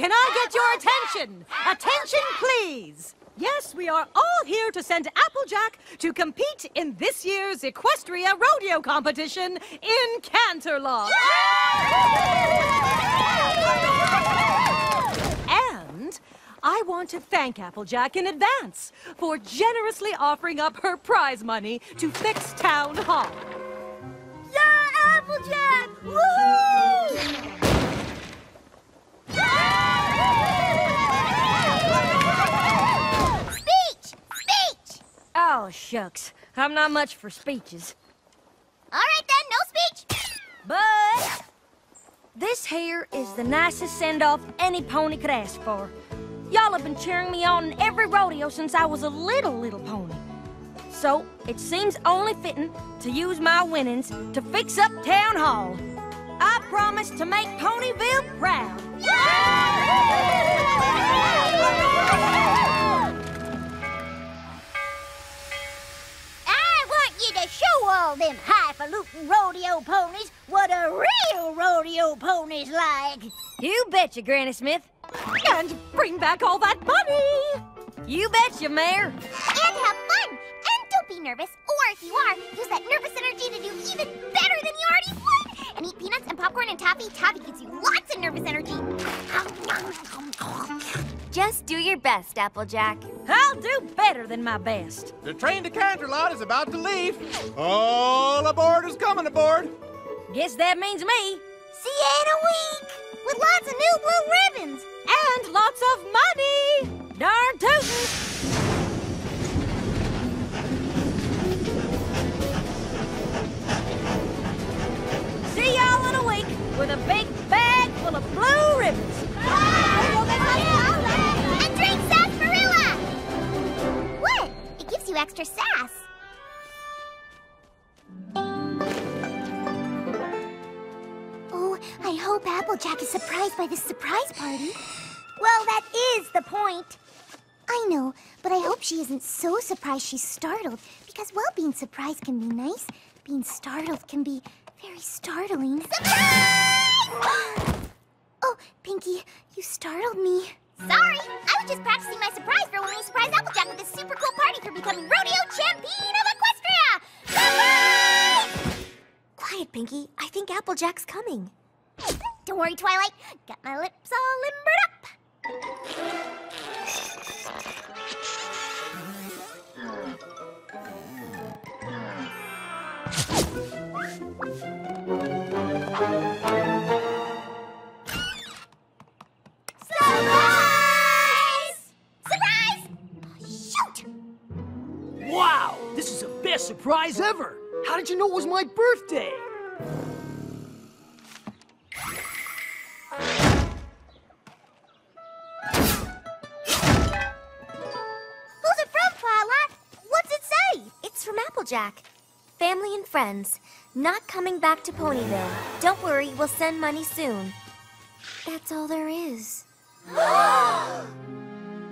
can I get your attention? Attention, please. Yes, we are all here to send Applejack to compete in this year's Equestria Rodeo competition in Canterlot. And I want to thank Applejack in advance for generously offering up her prize money to fix Town Hall. Oh, shucks. I'm not much for speeches. All right then, no speech. But this here is the nicest send-off any pony could ask for. Y'all have been cheering me on in every rodeo since I was a little, little pony. So it seems only fitting to use my winnings to fix up Town Hall. I promise to make Ponyville proud. I all them highfalutin rodeo ponies what a real rodeo pony's like. You betcha, Granny Smith. And bring back all that money! You betcha, Mayor. And have fun. And don't be nervous. Or if you are, use that nervous energy to do even better than you already would. And eat peanuts and popcorn and toffee. Toffee gives you lots of nervous energy. Just do your best, Applejack. I'll do better than my best. The train to Canterlot is about to leave. All aboard is coming aboard. Guess that means me. See you in a week. With lots of new blue ribbons. And lots of money! Darn tootin'. See y'all in a week with a big bag full of blue ribbons. You extra sass. Oh, I hope Applejack is surprised by this surprise party. Well, that is the point. I know, but I hope she isn't so surprised she's startled. Because while being surprised can be nice, being startled can be very startling. Surprise! oh, Pinkie, you startled me. Sorry, I was just practicing my surprise for when we surprise Applejack with this super cool party for becoming rodeo champion of Equestria! Quiet, Pinkie. I think Applejack's coming. Don't worry, Twilight. Got my lips all limbered this is the best surprise ever. How did you know it was my birthday? Who's it from, Twilight? What's it say? It's from Applejack. Family and friends. Not coming back to Ponyville. Don't worry, we'll send money soon. That's all there is.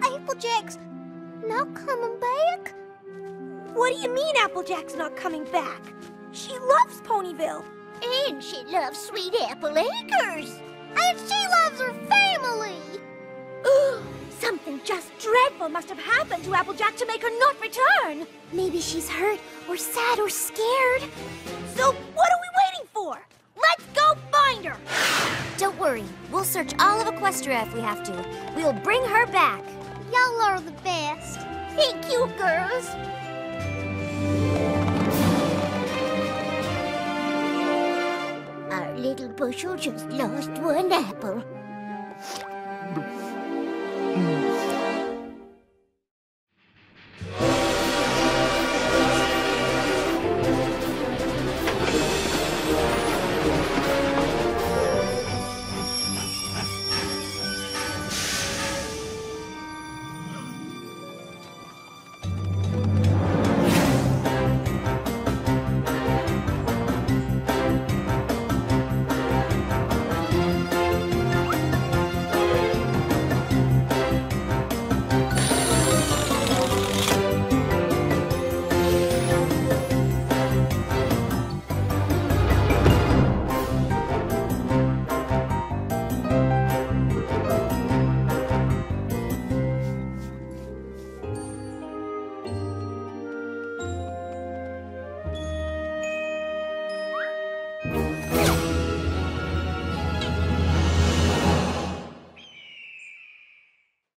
Applejack's not coming back? What do you mean Applejack's not coming back? She loves Ponyville. And she loves Sweet Apple Acres. And she loves her family. Something just dreadful must have happened to Applejack to make her not return. Maybe she's hurt or sad or scared. So what are we waiting for? Let's go find her. Don't worry, we'll search all of Equestria if we have to. We'll bring her back. Y'all are the best. Thank you, girls. Bushel just lost one apple.